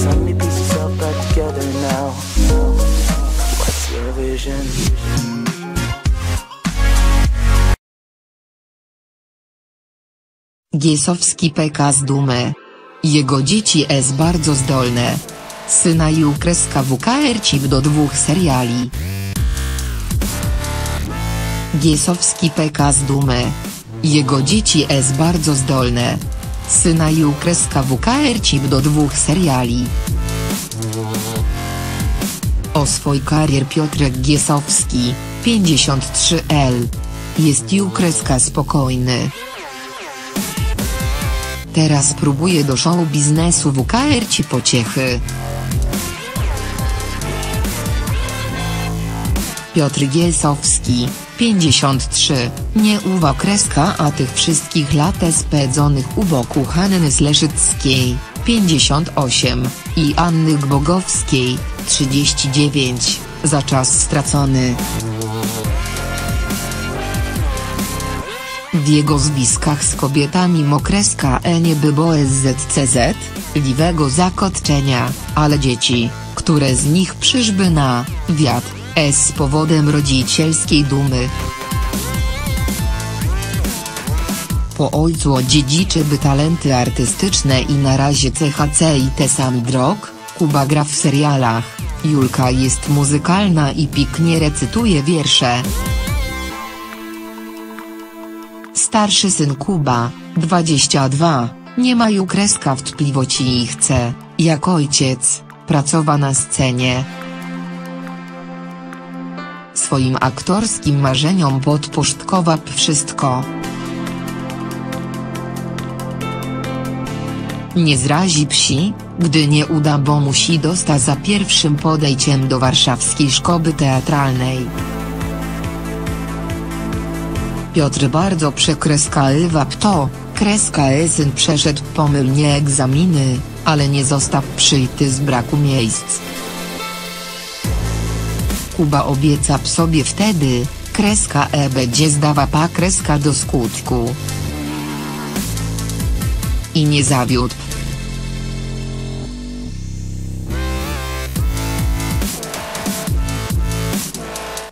Yourself back together now. What's your vision? Giesowski PK z dumy. Jego dzieci jest bardzo zdolne. Syna i ukreska WKR cip do dwóch seriali. Giesowski PK z dumy. Jego dzieci jest bardzo zdolne. Syna i ukreska WKR cip do dwóch seriali. O swój karier Piotrek Giesowski, 53L. Jest i ukreska spokojny. Teraz próbuje do show biznesu WKR ci pociechy. Piotr Giesowski, 53, nie uwa kreska a tych wszystkich lat spędzonych u boku Hanny Sleszyckiej, 58, i Anny Gbogowskiej, 39, za czas stracony. W jego zwiskach z kobietami mokreska e nie było SZCZ, liwego zakoczenia, ale dzieci, które z nich przyszły na wiat, z powodem rodzicielskiej dumy. Po ojcu odziedziczy by talenty artystyczne i na razie CHC i te sam drog, Kuba gra w serialach, Julka jest muzykalna i piknie recytuje wiersze. Starszy syn Kuba, 22, nie ma kreska wątpliwości i chce, jak ojciec, pracowa na scenie. Swoim aktorskim marzeniom podpusztkowa wszystko. Nie zrazi psi, gdy nie uda bo musi dostać za pierwszym podejściem do warszawskiej szkoły teatralnej. Piotr bardzo przekreskaływa to, kreska syn przeszedł pomylnie egzaminy, ale nie został przyjty z braku miejsc. Kuba obieca sobie wtedy, kreska E będzie zdawała kreska do skutku. I nie zawiódł.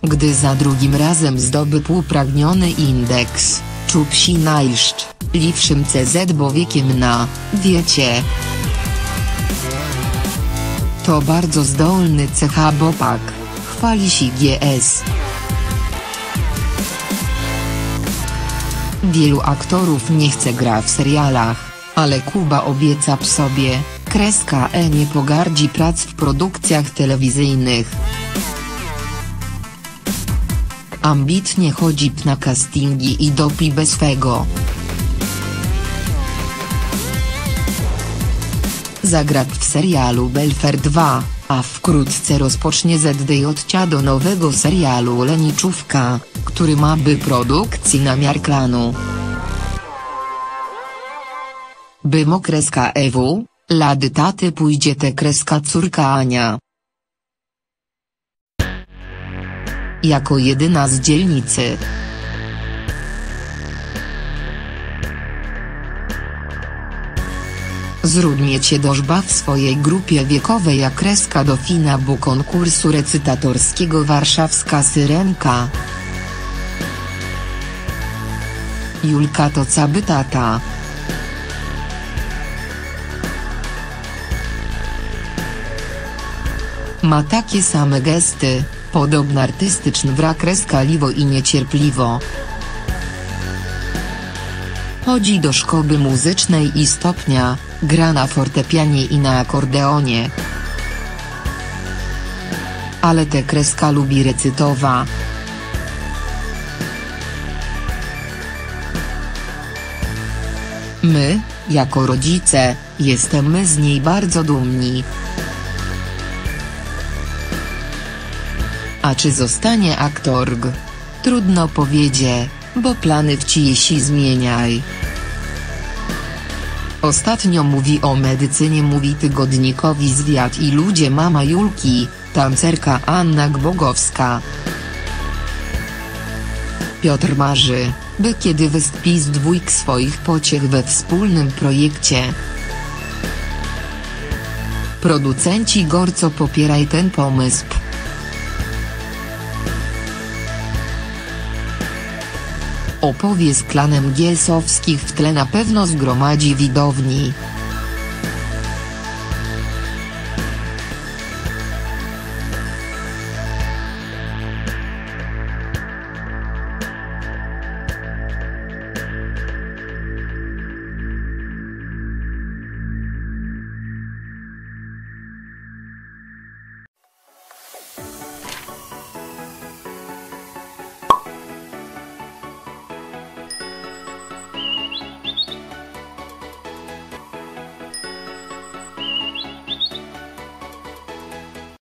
Gdy za drugim razem zdobył upragniony indeks, czuł psi najszcz, liwszym CZ bo wiekiem na, wiecie. To bardzo zdolny CH Bopak, chwali się GS. Wielu aktorów nie chce gra w serialach, ale Kuba obieca sobie, kreska E nie pogardzi prac w produkcjach telewizyjnych. Ambitnie chodzi na castingi i dopi bez swego. Zagra w serialu Belfer 2, a wkrótce rozpocznie ZDJ do nowego serialu Leniczówka, który ma by produkcji na miar klanu. By mokreska EW, lady taty pójdzie te kreska córka Ania. Jako jedyna z dzielnicy. Zrudmiecie dożba w swojej grupie wiekowej jak kreska do finału konkursu recytatorskiego Warszawska Syrenka. Julka to caby tata. Ma takie same gesty, podobno artystyczny wrak reskaliwo i niecierpliwo. Chodzi do szkoły muzycznej i stopnia, gra na fortepianie i na akordeonie. Ale te kreska lubi recytowa. My, jako rodzice, jesteśmy z niej bardzo dumni. A czy zostanie aktorg? Trudno powiedzieć, bo plany w ci zmieniaj. Ostatnio mówi o medycynie mówi tygodnikowi Zwiat i ludzie mama Julki, tancerka Anna Gbogowska. Piotr marzy, by kiedy wystąpi z dwójk swoich pociech we wspólnym projekcie. Producenci gorco popieraj ten pomysł. Opowie z klanem Gielsowskich w tle na pewno zgromadzi widowni.